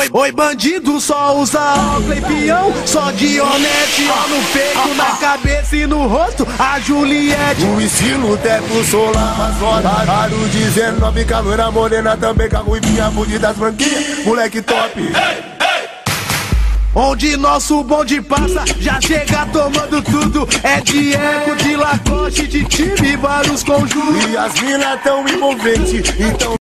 Oi, oi, bandido, só usa óculos e peão, só de honete, ó no peito, na cabeça e no rosto, a Juliette. O estilo teto solar, mas roda raro 19, caloura morena também, com a ruivinha bonita, branquinhas, moleque top. Onde nosso bonde passa, já chega tomando tudo. É de eco, de lacoste, de time, vários conjuntos. E as minas tão envolvente então